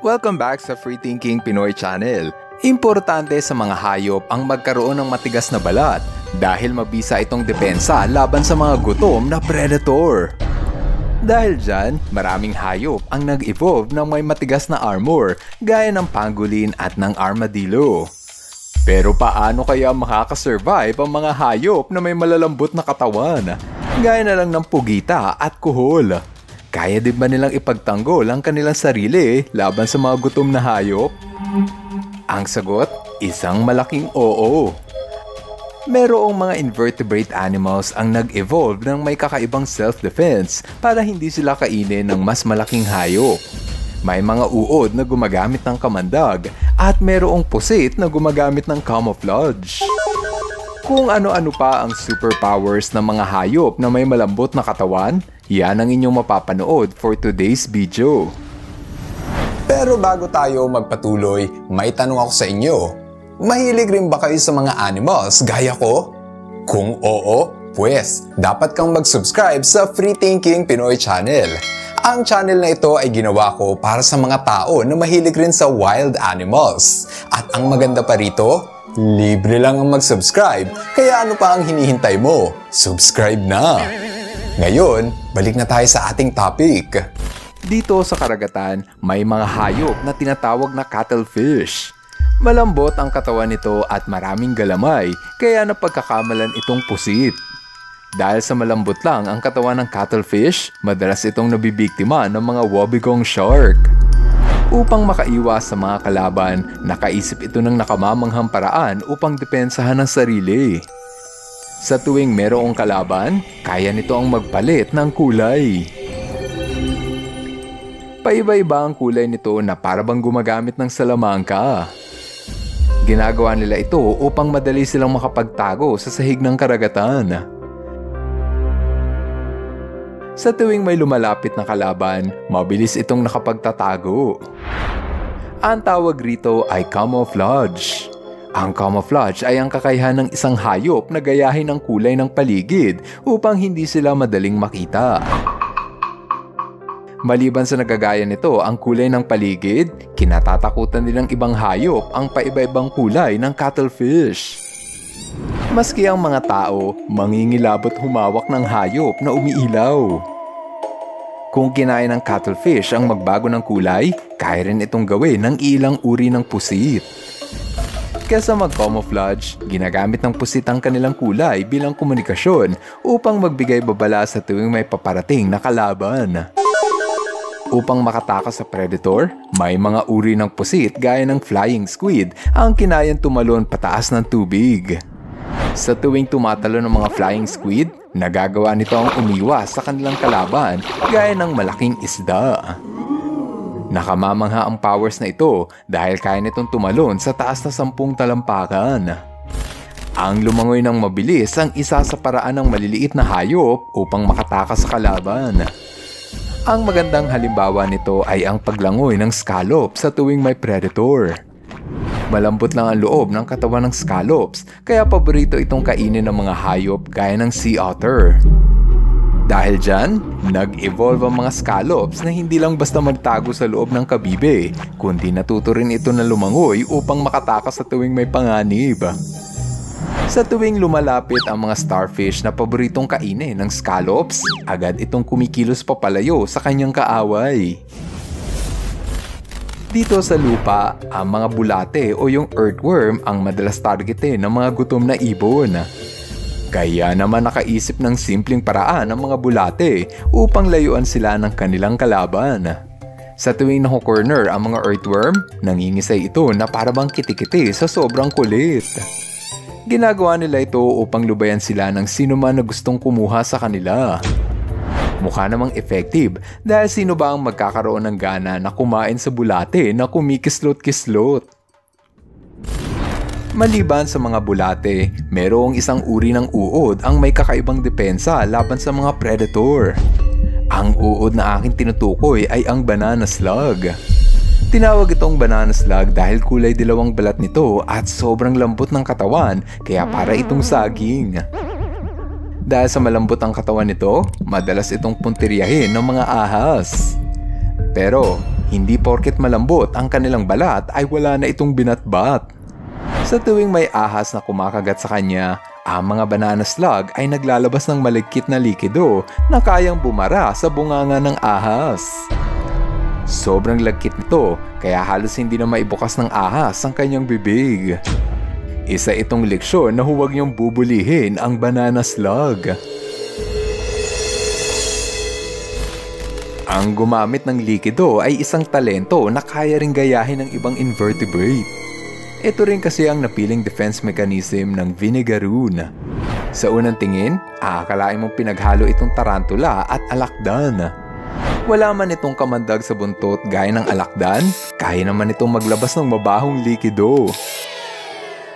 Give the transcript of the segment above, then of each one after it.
Welcome back sa Free Thinking Pinoy Channel. Importante sa mga hayop ang magkaroon ng matigas na balat dahil mabisa itong depensa laban sa mga gutom na predator. Dahil dyan, maraming hayop ang nag-evolve ng may matigas na armor gaya ng pangolin at ng armadillo. Pero paano kaya makakasurvive ang mga hayop na may malalambot na katawan? Gaya na lang ng pugita at kuhol. Kaya din ba nilang ipagtanggol ang kanilang sarili laban sa mga gutom na hayop? Ang sagot, isang malaking oo. Merong mga invertebrate animals ang nag-evolve ng may kakaibang self-defense para hindi sila kainin ng mas malaking hayop. May mga uod na gumagamit ng kamandag at merong pusit na gumagamit ng camouflage. Kung ano-ano pa ang superpowers ng mga hayop na may malambot na katawan, yan ang inyong mapapanood for today's video. Pero bago tayo magpatuloy, may tanong ako sa inyo. Mahilig rin ba kayo sa mga animals gaya ko? Kung oo, pues dapat kang mag-subscribe sa Free Thinking Pinoy Channel. Ang channel na ito ay ginawa ko para sa mga tao na mahilig rin sa wild animals. At ang maganda pa rito, libre lang ang mag-subscribe. Kaya ano pa ang hinihintay mo? Subscribe na! Ngayon, balik na tayo sa ating topic. Dito sa karagatan, may mga hayop na tinatawag na cuttlefish. Malambot ang katawan nito at maraming galamay, kaya napagkakamalan itong pusit. Dahil sa malambot lang ang katawan ng cuttlefish, madalas itong nabibiktima ng mga wobbegong shark. Upang makaiwas sa mga kalaban, nakaisip ito ng nakamamanghang paraan upang depensahan ang sarili. Sa tuwing merong kalaban, kaya nito ang magpalit ng kulay. Paiba-iba ang kulay nito na parabang gumagamit ng salamangka. Ginagawa nila ito upang madali silang makapagtago sa sahig ng karagatan. Sa tuwing may lumalapit na kalaban, mabilis itong nakapagtatago. Ang tawag rito ay camouflage. Ang camouflage ay ang kakayahan ng isang hayop na gayahin ang kulay ng paligid upang hindi sila madaling makita. Maliban sa nagagaya nito ang kulay ng paligid, kinatatakutan din ng ibang hayop ang paiba-ibang kulay ng cuttlefish. Maski ang mga tao, mangingilabot humawak ng hayop na umiilaw. Kung kinain ng cuttlefish ang magbago ng kulay, kaya rin itong gawin ng ilang uri ng pusit. Kesa mag-camouflage, ginagamit ng pusit ang kanilang kulay bilang komunikasyon upang magbigay babala sa tuwing may paparating na kalaban. Upang makatakas sa predator, may mga uri ng pusit gaya ng flying squid ang kinayang tumalon pataas ng tubig. Sa tuwing tumatalo ng mga flying squid, nagagawa nito ang umiwas sa kanilang kalaban gaya ng malaking isda. Nakamamangha ang powers na ito dahil kaya nitong tumalon sa taas na sampung talampakan. Ang lumangoy ng mabilis ang isa sa paraan ng maliliit na hayop upang makatakas sa kalaban. Ang magandang halimbawa nito ay ang paglangoy ng scallop sa tuwing may predator. Malambot lang ang loob ng katawan ng scallops kaya paborito itong kainin ng mga hayop gaya ng sea otter. Dahil dyan, nag-evolve ang mga scallops na hindi lang basta magtago sa loob ng kabibe, kundi natuto rin ito na lumangoy upang makatakas sa tuwing may panganib. Sa tuwing lumalapit ang mga starfish na paboritong kainin ng scallops, agad itong kumikilos papalayo sa kanyang kaaway. Dito sa lupa, ang mga bulate o yung earthworm ang madalas targetin ng mga gutom na ibon. Kaya naman nakaisip ng simpleng paraan ang mga bulate upang layuan sila ng kanilang kalaban. Sa tuwing nako-corner ang mga earthworm, nangingisay ito na parabang kitikiti sa sobrang kulit. Ginagawa nila ito upang lubayan sila ng sino man na gustong kumuha sa kanila. Mukha namang effective dahil sino ba ang magkakaroon ng gana na kumain sa bulate na kumikislot-kislot. Maliban sa mga bulate, merong isang uri ng uod ang may kakaibang depensa laban sa mga predator. Ang uod na aking tinutukoy ay ang banana slug. Tinawag itong banana slug dahil kulay dilawang balat nito at sobrang lambot ng katawan kaya para itong saging. Dahil sa malambot ang katawan nito, madalas itong puntiryahin ng mga ahas. Pero hindi porket malambot ang kanilang balat ay wala na itong binatbat. Sa tuwing may ahas na kumakagat sa kanya, ang mga banana slug ay naglalabas ng maligkit na likido na kayang bumara sa bunganga ng ahas. Sobrang lagkit nito kaya halos hindi na maibukas ng ahas ang kanyang bibig. Isa itong leksyon na huwag niyong bubulihin ang banana slug. Ang gumamit ng likido ay isang talento na kaya ring gayahin ng ibang invertebrate. Ito rin kasi ang napiling defense mechanism ng Vinegaroon. Sa unang tingin, aakalain mong pinaghalo itong tarantula at alakdan. Wala man itong kamandag sa buntot gaya ng alakdan, kaya naman itong maglabas ng mabahong likido.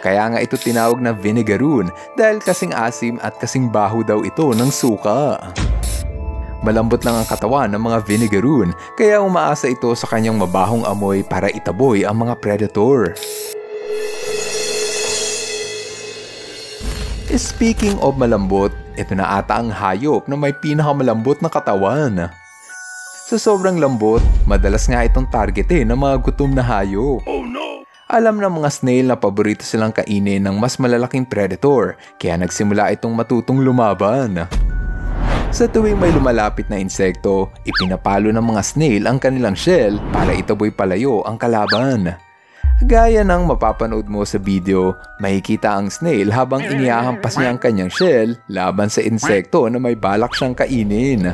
Kaya nga ito tinawag na vinegaroon dahil kasing asim at kasing baho daw ito ng suka. Malambot lang ang katawan ng mga vinegaroon kaya umaasa ito sa kanyang mabahong amoy para itaboy ang mga predator. Speaking of malambot, ito na ata ang hayop na may pinakamalambot na katawan. Sa sobrang lambot, madalas nga itong targetin ng mga gutom na hayop. Oh no! Alam ng mga snail na paborito silang kainin ng mas malalaking predator, kaya nagsimula itong matutong lumaban. Sa tuwing may lumalapit na insekto, ipinapalo ng mga snail ang kanilang shell para itaboy palayo ang kalaban. Gaya ng mapapanood mo sa video, makikita ang snail habang inihahampas niya ang kanyang shell laban sa insekto na may balak siyang kainin.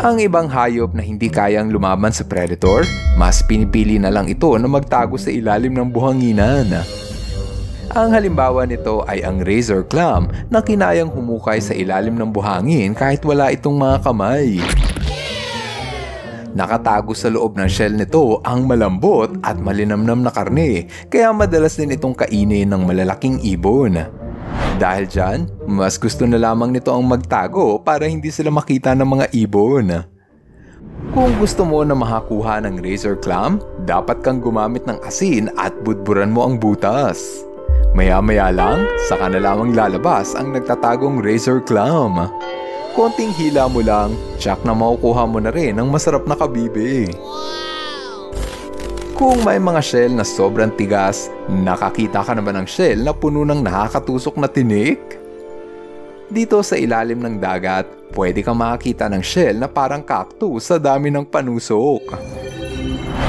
Ang ibang hayop na hindi kayang lumaban sa predator, mas pinipili na lang ito na magtago sa ilalim ng buhanginan. Ang halimbawa nito ay ang razor clam na kinayang humukay sa ilalim ng buhangin kahit wala itong mga kamay. Nakatago sa loob ng shell nito ang malambot at malinamnam na karne kaya madalas din itong kainin ng malalaking ibon. Dahil dyan, mas gusto na lamang nito ang magtago para hindi sila makita ng mga ibon. Kung gusto mo na makakuha ng razor clam, dapat kang gumamit ng asin at budburan mo ang butas. Maya-maya lang, saka na lamang lalabas ang nagtatagong razor clam. Konting hila mo lang, tsak na makukuha mo na rin ang masarap na kabibi. Kung may mga shell na sobrang tigas, nakakita ka naman ng shell na puno ng nakakatusok na tinik? Dito sa ilalim ng dagat, pwede kang makakita ng shell na parang cactus sa dami ng panusok.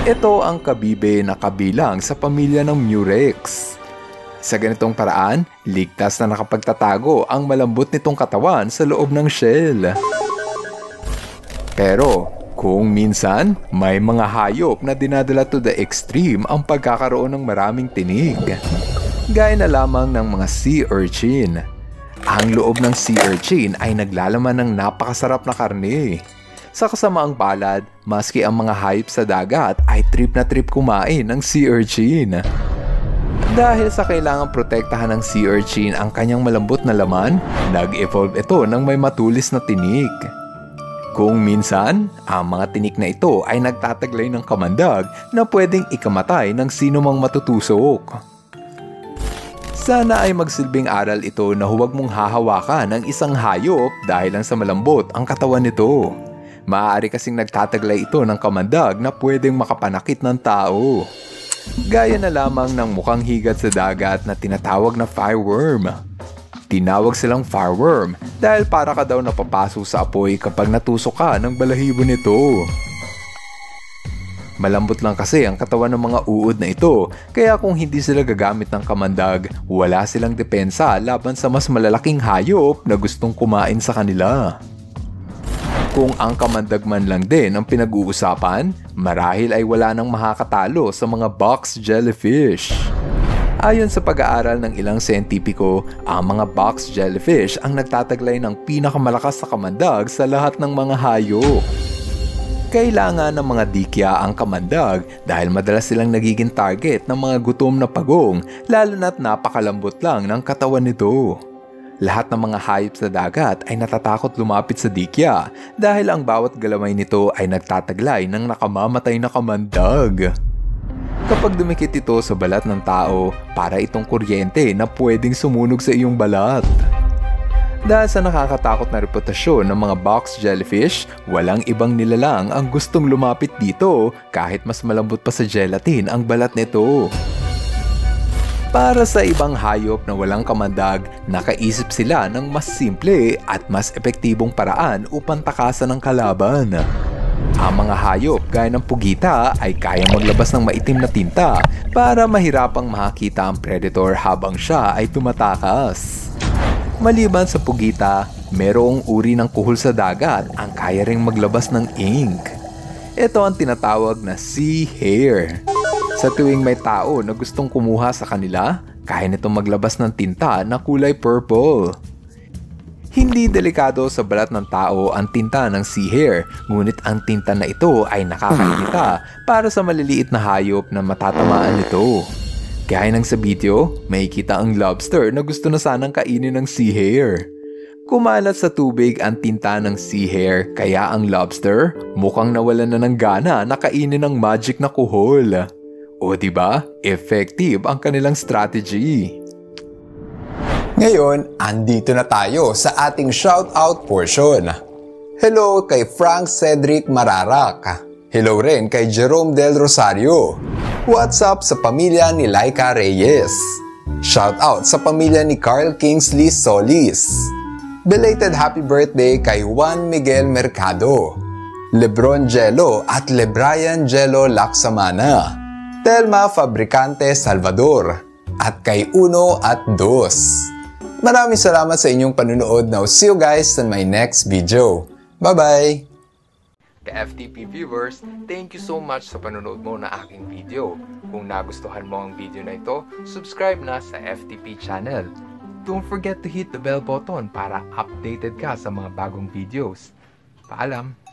Ito ang kabibe na kabilang sa pamilya ng Murex. Sa ganitong paraan, ligtas na nakapagtatago ang malambot nitong katawan sa loob ng shell. Pero kung minsan, may mga hayop na dinadala to the extreme ang pagkakaroon ng maraming tinig. Gaya na lamang ng mga sea urchin. Ang loob ng sea urchin ay naglalaman ng napakasarap na karne. Sa kasamaang palad, maski ang mga hayop sa dagat ay trip na trip kumain ng sea urchin. Dahil sa kailangang protektahan ng sea urchin ang kanyang malambot na laman, nag-evolve ito ng may matulis na tinig. Kung minsan, ang mga tinik na ito ay nagtataglay ng kamandag na pwedeng ikamatay ng sino mang matutusok. Sana ay magsilbing aral ito na huwag mong hahawakan ng isang hayop dahil lang sa malambot ang katawan nito. Maaari kasing nagtataglay ito ng kamandag na pwedeng makapanakit ng tao. Gaya na lamang ng mukhang higat sa dagat na tinatawag na fireworm. Tinawag silang fireworm dahil para ka daw napapaso sa apoy kapag natusok ka ng balahibo nito. Malambot lang kasi ang katawan ng mga uod na ito, kaya kung hindi sila gagamit ng kamandag, wala silang depensa laban sa mas malalaking hayop na gustong kumain sa kanila. Kung ang kamandag man lang din ang pinag-uusapan, marahil ay wala nang makakatalo sa mga box jellyfish. Ayon sa pag-aaral ng ilang siyentipiko, ang mga box jellyfish ang nagtataglay ng pinakamalakas sa kamandag sa lahat ng mga hayop. Kailangan ng mga dikya ang kamandag dahil madalas silang nagiging target ng mga gutom na pagong lalo na't napakalambot lang ng katawan nito. Lahat ng mga hayop sa dagat ay natatakot lumapit sa dikya dahil ang bawat galamay nito ay nagtataglay ng nakamamatay na kamandag. Kapag dumikit ito sa balat ng tao, para itong kuryente na pwedeng sumunog sa iyong balat. Dahil sa nakakatakot na reputasyon ng mga box jellyfish, walang ibang nilalang ang gustong lumapit dito kahit mas malambot pa sa gelatin ang balat nito. Para sa ibang hayop na walang kamandag, nakaisip sila ng mas simple at mas epektibong paraan upang takasan ng kalaban. Ang mga hayop gaya ng pugita ay kayang maglabas ng maitim na tinta para mahirapang makakita ang predator habang siya ay tumatakas. Maliban sa pugita, merong uri ng kuhol sa dagat ang kaya ring maglabas ng ink. Ito ang tinatawag na sea hare. Sa tuwing may tao na gustong kumuha sa kanila, kaya nitong maglabas ng tinta na kulay purple. Hindi delikado sa balat ng tao ang tinta ng sea hare, ngunit ang tinta na ito ay nakakainita para sa maliliit na hayop na matatamaan nito. Kaya nang sa video, may kita ang lobster na gusto na sanang kainin ng sea hare. Kumalat sa tubig ang tinta ng sea hare kaya ang lobster mukhang nawalan na ng gana na kainin ng magic na kuhol. O ba? Effective ang kanilang strategy. Ngayon, andito na tayo sa ating shoutout portion. Hello kay Frank Cedric Mararak. Hello rin kay Jerome Del Rosario. What's up sa pamilya ni Laika Reyes? Shout out sa pamilya ni Carl Kingsley Solis. Belated happy birthday kay Juan Miguel Mercado. Lebron Jello at Lebrian Jello Laksamana. Telma Fabricante Salvador. At kay Uno at Dos. Maraming salamat sa inyong panunood. Now see you guys in my next video. Bye-bye! Ka-FTP viewers, thank you so much sa panonood mo na aking video. Kung nagustuhan mo ang video na ito, subscribe na sa FTP channel. Don't forget to hit the bell button para updated ka sa mga bagong videos. Paalam!